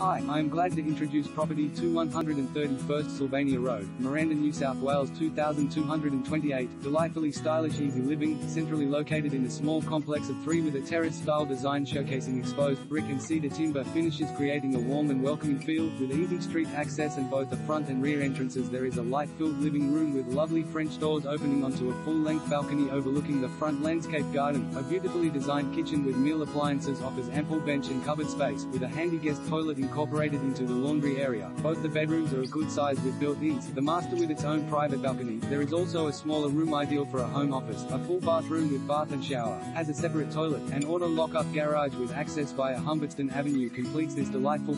Hi, I am glad to introduce property 2131st Sylvania Road, Miranda, New South Wales 2228. Delightfully stylish easy living, centrally located in a small complex of three with a terrace-style design showcasing exposed brick and cedar timber finishes creating a warm and welcoming feel. With easy street access and both the front and rear entrances there is a light-filled living room with lovely French doors opening onto a full-length balcony overlooking the front landscape garden. A beautifully designed kitchen with Miele appliances offers ample bench and cupboard space, with a handy guest toilet incorporated into the laundry area. Both the bedrooms are a good size with built-ins, the master with its own private balcony. There is also a smaller room ideal for a home office, a full bathroom with bath and shower, has a separate toilet, and auto lock-up garage with access via Humberstone Avenue completes this delightful